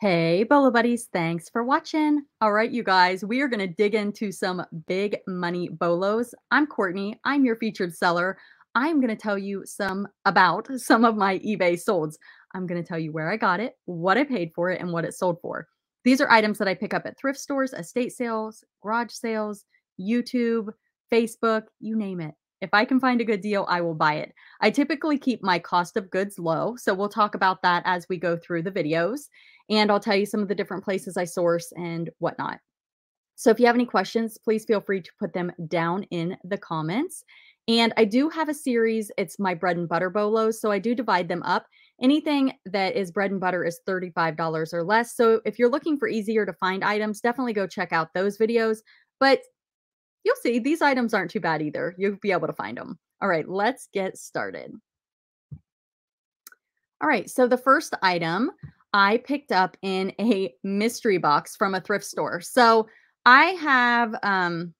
Hey, Bolo Buddies, thanks for watching. All right, you guys, we are going to dig into some big money bolos. I'm Courtney, I'm your featured seller. I'm going to tell you some about some of my eBay solds. I'm going to tell you where I got it, what I paid for it, and what it sold for. These are items that I pick up at thrift stores, estate sales, garage sales, YouTube, Facebook, you name it. If I can find a good deal, I will buy it. I typically keep my cost of goods low, so we'll talk about that as we go through the videos and I'll tell you some of the different places I source and whatnot. So if you have any questions, please feel free to put them down in the comments. And I do have a series, it's my bread and butter bolos. So I do divide them up. Anything that is bread and butter is $35 or less. So if you're looking for easier to find items, definitely go check out those videos. But you'll see these items aren't too bad either. You'll be able to find them. All right, let's get started. All right, so the first item I picked up in a mystery box from a thrift store. So I have um,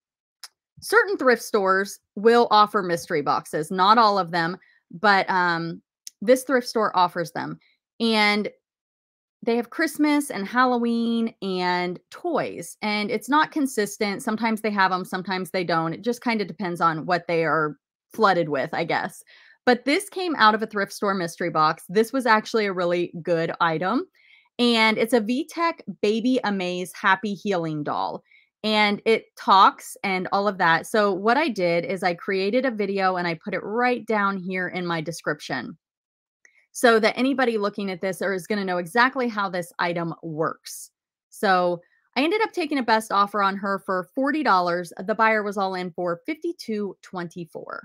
certain thrift stores will offer mystery boxes, not all of them, but um, this thrift store offers them. And they have Christmas and Halloween and toys, and it's not consistent. Sometimes they have them, sometimes they don't. It just kind of depends on what they are flooded with, I guess. But this came out of a thrift store mystery box. This was actually a really good item. And it's a VTech Baby Amaze Happy Healing doll. And it talks and all of that. So, what I did is I created a video and I put it right down here in my description so that anybody looking at this or is going to know exactly how this item works. So, I ended up taking a best offer on her for $40. The buyer was all in for $52.24.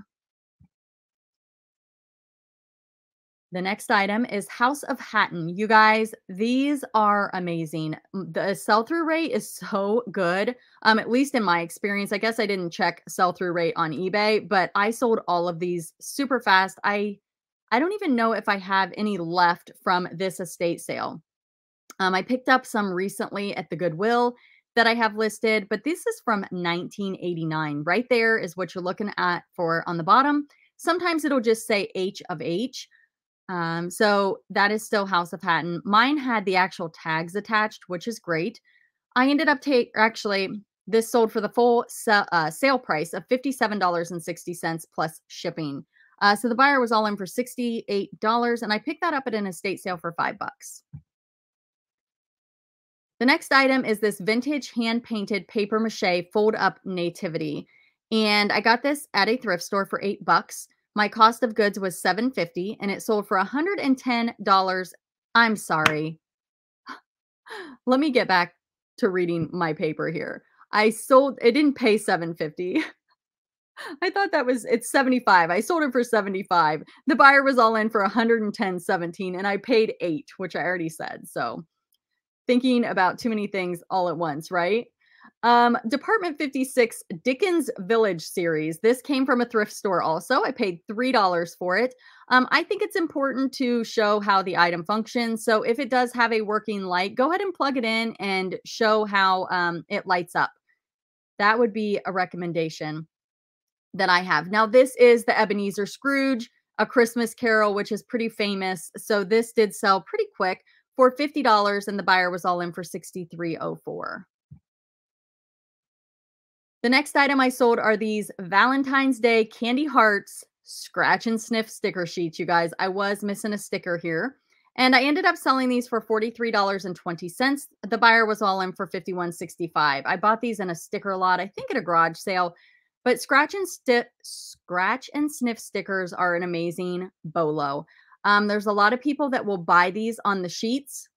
The next item is House of Hatten. You guys, these are amazing. The sell through rate is so good. Um, at least in my experience. I guess I didn't check sell through rate on eBay, but I sold all of these super fast. I I don't even know if I have any left from this estate sale. Um, I picked up some recently at the Goodwill that I have listed, but this is from 1989. Right there is what you're looking at for on the bottom. Sometimes it'll just say H of H. Um, so that is still House of Hatten. Mine had the actual tags attached, which is great. I ended up take actually this sold for the full sa- uh, sale price of $57.60 plus shipping. Uh, so the buyer was all in for $68 and I picked that up at an estate sale for 5 bucks. The next item is this vintage hand painted paper mache fold up nativity. And I got this at a thrift store for 8 bucks. My cost of goods was 750 and it sold for $110. I'm sorry. Let me get back to reading my paper here. I sold it didn't pay 750. I thought that was it's 75. I sold it for 75. The buyer was all in for 110.17 and I paid 8, which I already said. So thinking about too many things all at once, right? Um, Department 56 Dickens Village series. This came from a thrift store also. I paid $3 for it. Um, I think it's important to show how the item functions. So if it does have a working light, go ahead and plug it in and show how um, it lights up. That would be a recommendation that I have. Now, this is the Ebenezer Scrooge, A Christmas Carol, which is pretty famous. So this did sell pretty quick for $50 and the buyer was all in for 6304. The next item I sold are these Valentine's Day Candy Hearts scratch and sniff sticker sheets, you guys. I was missing a sticker here. And I ended up selling these for $43.20. The buyer was all in for $51.65. I bought these in a sticker lot, I think at a garage sale. But scratch and sti- scratch and sniff stickers are an amazing bolo. Um, there's a lot of people that will buy these on the sheets.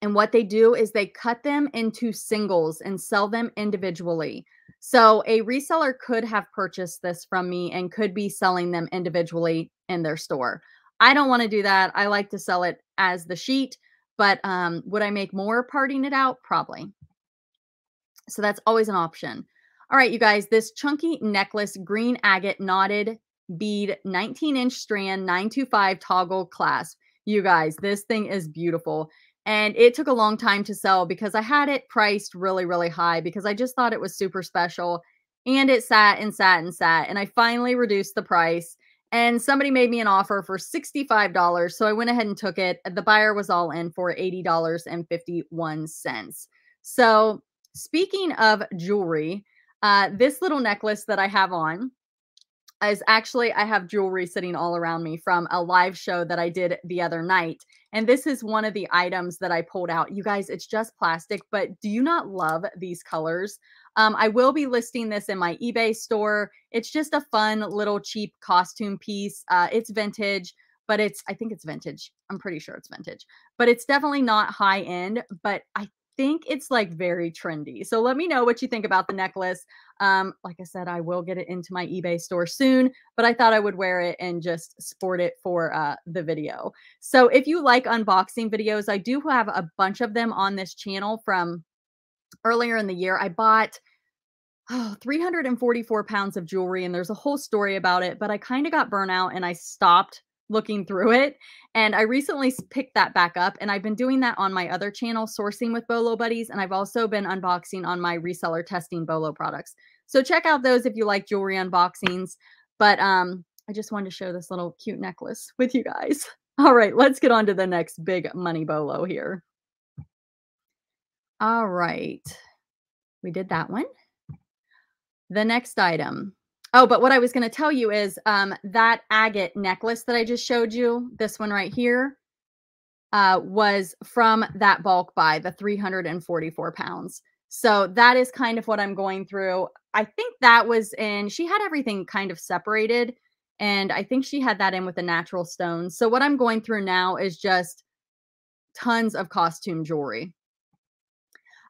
And what they do is they cut them into singles and sell them individually. So a reseller could have purchased this from me and could be selling them individually in their store. I don't want to do that. I like to sell it as the sheet, but um, would I make more parting it out? Probably. So that's always an option. All right, you guys, this chunky necklace, green agate knotted bead, 19 inch strand, 925 toggle clasp. You guys, this thing is beautiful. And it took a long time to sell because I had it priced really, really high because I just thought it was super special. And it sat and sat and sat. And I finally reduced the price and somebody made me an offer for $65. So I went ahead and took it. The buyer was all in for $80.51. So speaking of jewelry, uh, this little necklace that I have on is actually I have jewelry sitting all around me from a live show that I did the other night. And this is one of the items that I pulled out. You guys, it's just plastic, but do you not love these colors? Um, I will be listing this in my eBay store. It's just a fun little cheap costume piece. Uh, it's vintage, but it's, I think it's vintage. I'm pretty sure it's vintage, but it's definitely not high end, but I think it's like very trendy. So let me know what you think about the necklace. Um, like I said, I will get it into my eBay store soon, but I thought I would wear it and just sport it for uh, the video. So if you like unboxing videos, I do have a bunch of them on this channel from earlier in the year. I bought oh, 344 pounds of jewelry, and there's a whole story about it, but I kind of got burnout and I stopped looking through it. And I recently picked that back up and I've been doing that on my other channel, Sourcing with Bolo Buddies. And I've also been unboxing on my reseller testing Bolo products. So check out those if you like jewelry unboxings. But um, I just wanted to show this little cute necklace with you guys. All right, let's get on to the next big money bolo here. All right, we did that one. The next item Oh, but what I was going to tell you is um, that agate necklace that I just showed you, this one right here, uh, was from that bulk buy, the 344 pounds. So that is kind of what I'm going through. I think that was in, she had everything kind of separated. And I think she had that in with the natural stones. So what I'm going through now is just tons of costume jewelry.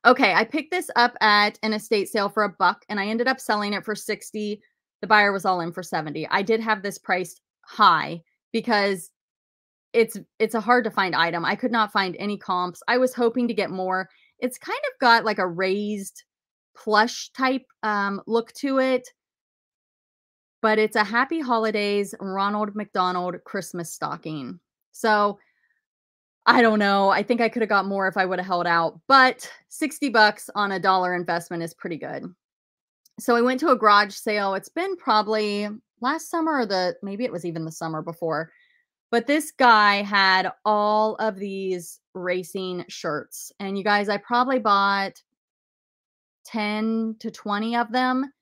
Okay, I picked this up at an estate sale for a buck and I ended up selling it for 60 the buyer was all in for 70. I did have this priced high because it's it's a hard to find item. I could not find any comps. I was hoping to get more. It's kind of got like a raised plush type um, look to it, but it's a Happy Holidays Ronald McDonald Christmas stocking. So I don't know. I think I could have got more if I would have held out, but 60 bucks on a dollar investment is pretty good so I went to a garage sale. It's been probably last summer or the maybe it was even the summer before. But this guy had all of these racing shirts. And you guys, I probably bought 10 to 20 of them.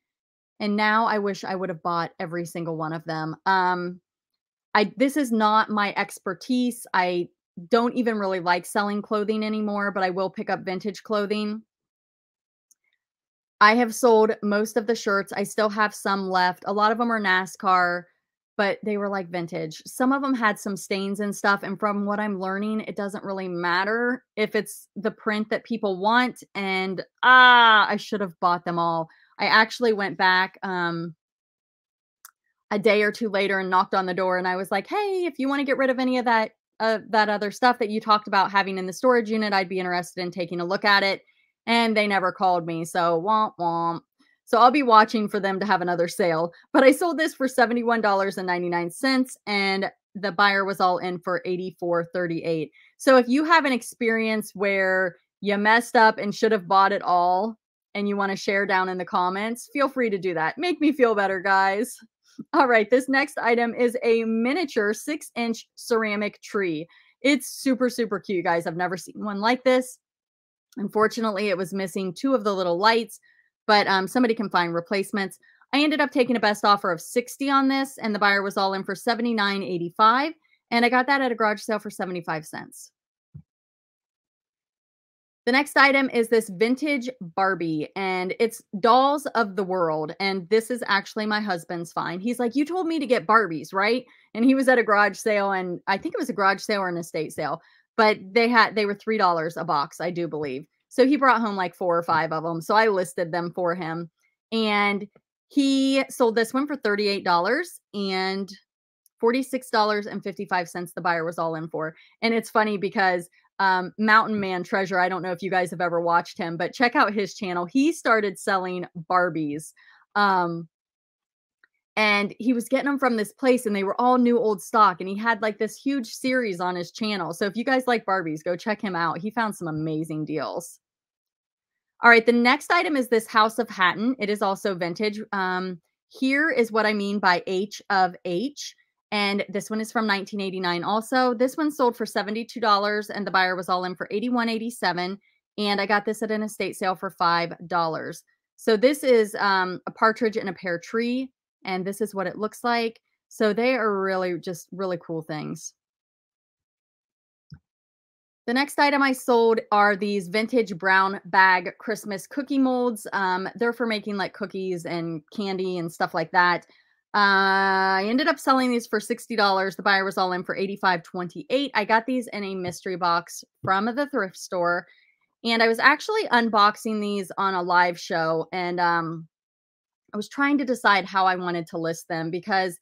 And now I wish I would have bought every single one of them. Um I this is not my expertise. I don't even really like selling clothing anymore, but I will pick up vintage clothing. I have sold most of the shirts. I still have some left. A lot of them are NASCAR, but they were like vintage. Some of them had some stains and stuff. And from what I'm learning, it doesn't really matter if it's the print that people want. And ah, I should have bought them all. I actually went back um, a day or two later and knocked on the door and I was like, hey, if you want to get rid of any of that uh, that other stuff that you talked about having in the storage unit, I'd be interested in taking a look at it and they never called me. So womp womp. So I'll be watching for them to have another sale. But I sold this for $71.99 and the buyer was all in for 84.38. So if you have an experience where you messed up and should have bought it all and you want to share down in the comments, feel free to do that. Make me feel better, guys. All right, this next item is a miniature 6-inch ceramic tree. It's super super cute, guys. I've never seen one like this. Unfortunately, it was missing two of the little lights, but um, somebody can find replacements. I ended up taking a best offer of 60 on this, and the buyer was all in for 79.85, and I got that at a garage sale for 75 cents. The next item is this vintage Barbie, and it's Dolls of the World. And this is actually my husband's find. He's like, You told me to get Barbies, right? And he was at a garage sale, and I think it was a garage sale or an estate sale but they had they were three dollars a box, I do believe. So he brought home like four or five of them. So I listed them for him, and he sold this one for thirty eight dollars and forty six dollars and fifty five cents. The buyer was all in for, and it's funny because um, Mountain Man Treasure. I don't know if you guys have ever watched him, but check out his channel. He started selling Barbies. Um, and he was getting them from this place and they were all new old stock and he had like this huge series on his channel. So if you guys like barbies go check him out. He found some amazing deals. All right the next item is this house of hatten. It is also vintage. Um here is what i mean by h of h And this one is from 1989 also. This one sold for $72 and the buyer was all in for 81.87 and I got this at an estate sale for $5. So this is um, a partridge in a pear tree and this is what it looks like. So they are really just really cool things. The next item I sold are these vintage brown bag Christmas cookie molds. Um, they're for making like cookies and candy and stuff like that. Uh, I ended up selling these for $60. The buyer was all in for $85.28. I got these in a mystery box from the thrift store. And I was actually unboxing these on a live show. And um, I was trying to decide how I wanted to list them because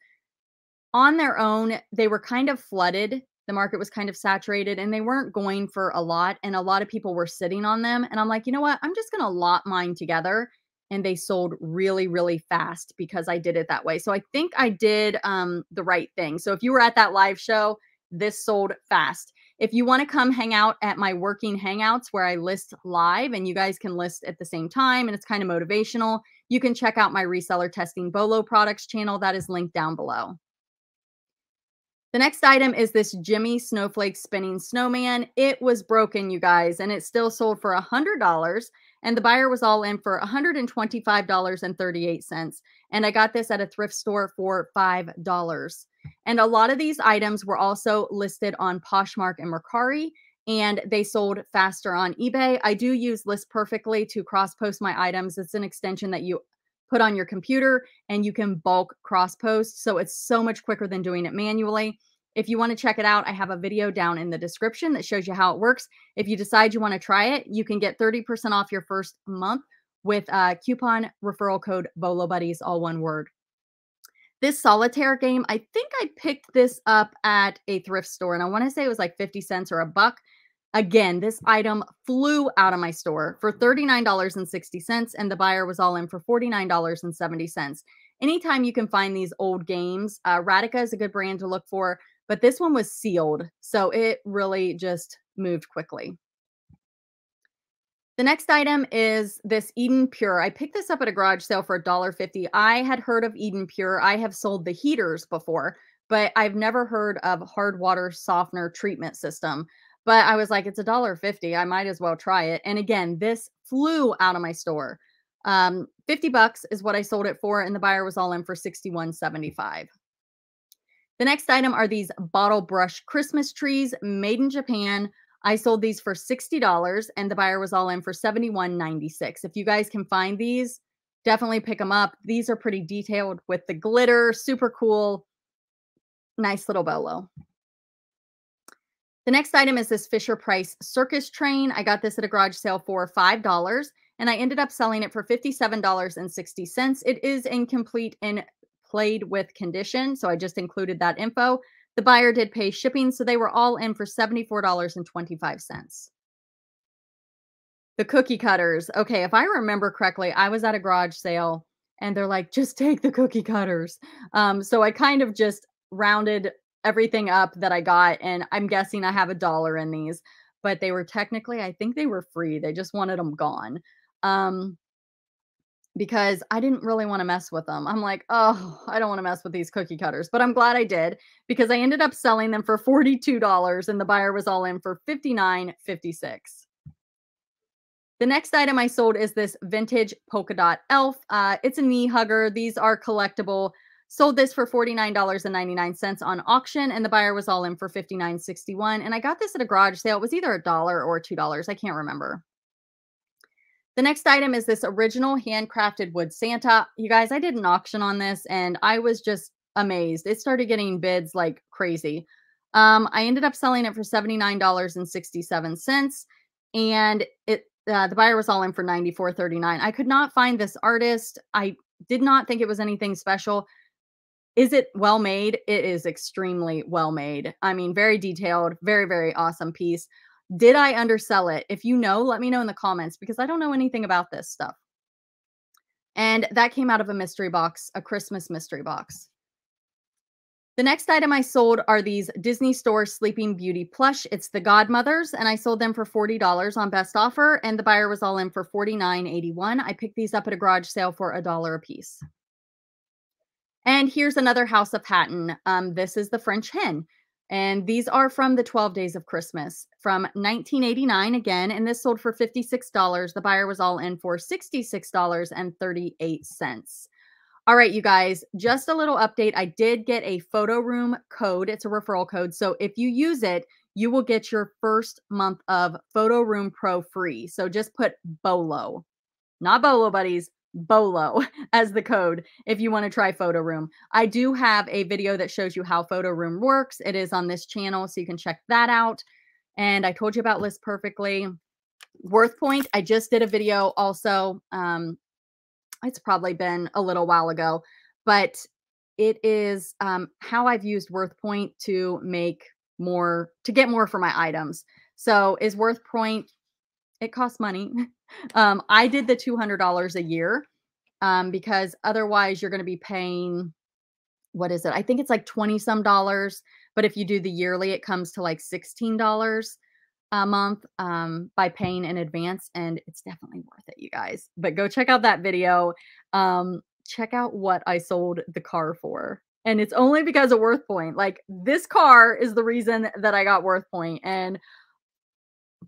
on their own, they were kind of flooded the market was kind of saturated and they weren't going for a lot and a lot of people were sitting on them and i'm like you know what? I'm just going to lot mine together and they sold really really fast because i did it that way. So i think i did um, the right thing. So if you were at that live show this sold fast. If you want to come hang out at my working hangouts where i list live and you guys can list at the same time and it's kind of motivational you can check out my reseller testing bolo products channel that is linked down below the next item is this Jimmy Snowflake Spinning Snowman. It was broken, you guys, and it still sold for $100. And the buyer was all in for $125.38. And I got this at a thrift store for $5. And a lot of these items were also listed on Poshmark and Mercari, and they sold faster on eBay. I do use List Perfectly to cross post my items. It's an extension that you put on your computer and you can bulk cross post. So it's so much quicker than doing it manually. If you want to check it out, I have a video down in the description that shows you how it works. If you decide you want to try it, you can get 30% off your first month with a coupon referral code BOLO Buddies, all one word. This solitaire game, I think I picked this up at a thrift store and I want to say it was like 50 cents or a buck. Again, this item flew out of my store for $39.60, and the buyer was all in for $49.70. Anytime you can find these old games, uh, Radica is a good brand to look for, but this one was sealed. So it really just moved quickly. The next item is this Eden Pure. I picked this up at a garage sale for $1.50. I had heard of Eden Pure. I have sold the heaters before, but I've never heard of hard water softener treatment system. But I was like, it's a dollar fifty. I might as well try it. And again, this flew out of my store. Um, 50 bucks is what I sold it for, and the buyer was all in for 61.75. The next item are these bottle brush Christmas trees made in Japan. I sold these for $60 and the buyer was all in for $71.96. If you guys can find these, definitely pick them up. These are pretty detailed with the glitter, super cool. Nice little bolo. The next item is this Fisher Price circus train. I got this at a garage sale for $5 and I ended up selling it for $57.60. It is incomplete and played with condition, so I just included that info. The buyer did pay shipping, so they were all in for $74.25. The cookie cutters. Okay, if I remember correctly, I was at a garage sale and they're like, just take the cookie cutters. Um, so I kind of just rounded everything up that I got. And I'm guessing I have a dollar in these, but they were technically, I think they were free. They just wanted them gone. Um, because I didn't really want to mess with them. I'm like, oh, I don't want to mess with these cookie cutters, but I'm glad I did because I ended up selling them for $42 and the buyer was all in for $59.56. The next item I sold is this vintage polka dot elf. Uh, it's a knee hugger. These are collectible. Sold this for $49.99 on auction, and the buyer was all in for $59.61. And I got this at a garage sale. It was either a dollar or $2. I can't remember. The next item is this original handcrafted wood Santa. You guys, I did an auction on this and I was just amazed. It started getting bids like crazy. Um, I ended up selling it for $79.67 and it uh, the buyer was all in for $94.39. I could not find this artist. I did not think it was anything special. Is it well made? It is extremely well made. I mean, very detailed, very, very awesome piece. Did I undersell it? If you know, let me know in the comments because I don't know anything about this stuff. And that came out of a mystery box, a Christmas mystery box. The next item I sold are these Disney Store Sleeping Beauty plush. It's the Godmothers, and I sold them for $40 on best offer, and the buyer was all in for $49.81. I picked these up at a garage sale for a dollar a piece. And here's another House of Hatten. Um, this is the French hen. And these are from the 12 Days of Christmas from 1989 again. And this sold for $56. The buyer was all in for $66.38. All right, you guys, just a little update. I did get a photo room code. It's a referral code. So if you use it, you will get your first month of Photo Room Pro free. So just put BOLO, not BOLO buddies, BOLO as the code if you want to try Photo Room. I do have a video that shows you how Photo Room works. It is on this channel, so you can check that out. And I told you about List Perfectly. Worth Point, I just did a video also. Um, it's probably been a little while ago, but it is um, how I've used Worth Point to make more, to get more for my items. So is Worth Point, it costs money. Um, I did the $200 a year um, because otherwise you're going to be paying, what is it? I think it's like 20 some dollars. But if you do the yearly, it comes to like $16 a month um, by paying in advance. And it's definitely worth it, you guys. But go check out that video. Um, check out what I sold the car for. And it's only because of Worth Point. Like this car is the reason that I got Worth Point. And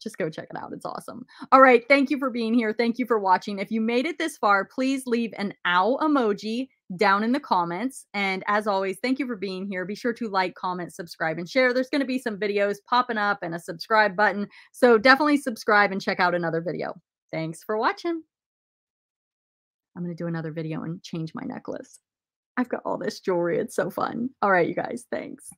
just go check it out. It's awesome. All right. Thank you for being here. Thank you for watching. If you made it this far, please leave an owl emoji down in the comments. And as always, thank you for being here. Be sure to like, comment, subscribe, and share. There's going to be some videos popping up and a subscribe button. So definitely subscribe and check out another video. Thanks for watching. I'm going to do another video and change my necklace. I've got all this jewelry. It's so fun. All right, you guys. Thanks.